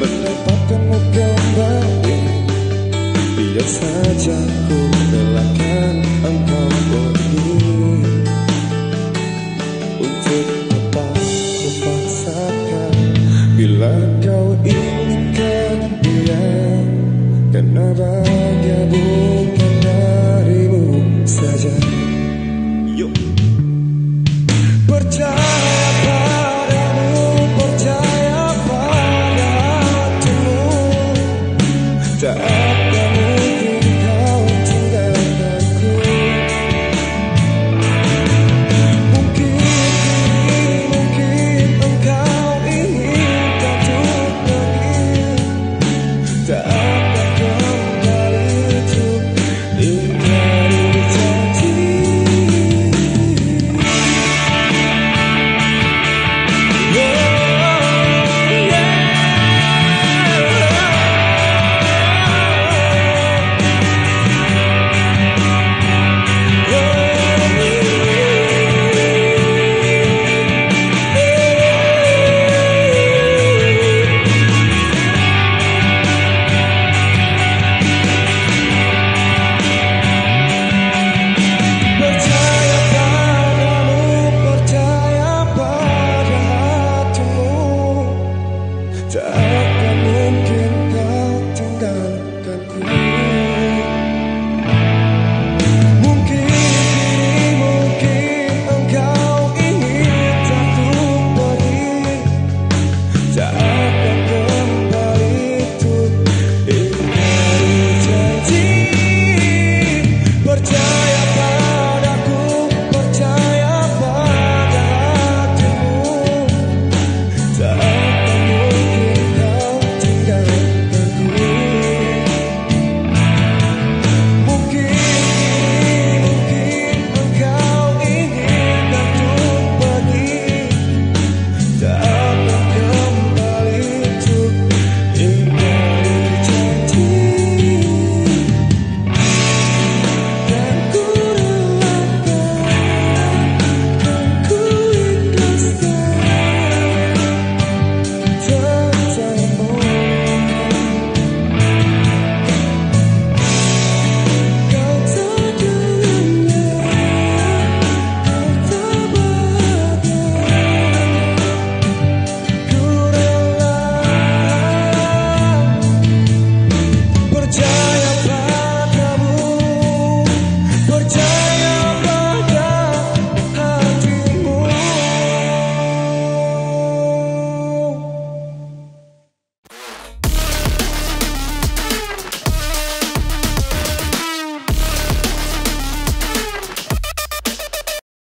Mendapatkanmu kembali. Biar saja ku relakan engkau boleh